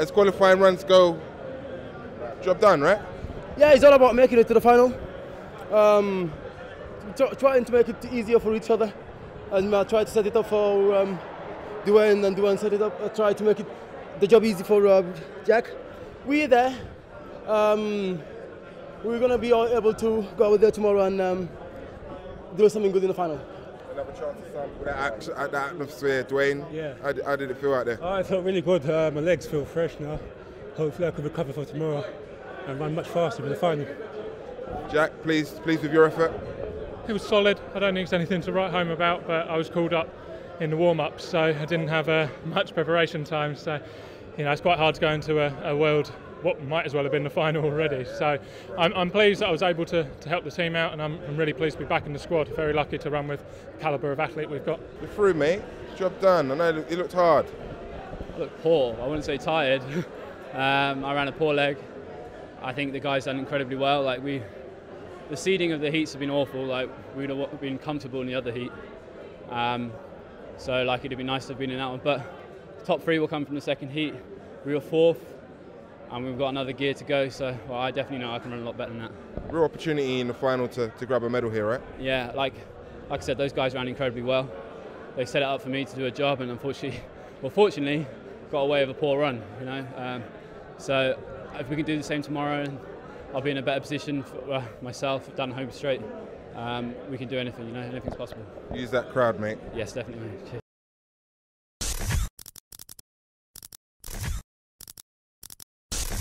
as qualifying runs go, job done, right? Yeah, it's all about making it to the final. Um, trying to make it easier for each other, and uh, try to set it up for um, Dwayne, and Dwayne set it up. Try to make it the job easy for uh, Jack. We're there. Um, we're gonna be able to go out there tomorrow and um, do something good in the final. Another chance to sample that, act- uh, that atmosphere, Dwayne. Yeah. How, how did it feel out there? Oh, I felt really good. Uh, my legs feel fresh now. Hopefully, I can recover for tomorrow and run much faster in the final. Jack, pleased, pleased with your effort? It was solid. I don't think it's anything to write home about, but I was called up in the warm-ups, so I didn't have uh, much preparation time. So, you know, it's quite hard to go into a, a world what might as well have been the final already. So, I'm, I'm pleased that I was able to, to help the team out, and I'm, I'm really pleased to be back in the squad. Very lucky to run with the calibre of athlete we've got. You're through, mate. Job done. I know it looked- it looked hard. look poor. I wouldn't say tired. um, I ran a poor leg. I think the guys done incredibly well. Like we, the seeding of the heats have been awful. Like we'd have been comfortable in the other heat. Um, so like it'd be nice to have been in that one. But top three will come from the second heat. We were fourth, and we've got another gear to go. So well, I definitely know I can run a lot better than that. Real opportunity in the final to, to grab a medal here, right? Yeah, like like I said, those guys ran incredibly well. They set it up for me to do a job, and unfortunately, well, fortunately, got away with a poor run. You know, um, so if we can do the same tomorrow, and I'll be in a better position for uh, myself. Done home straight. Um, we can do anything. You know, anything's possible. Use that crowd, mate. Yes, definitely. Cheers.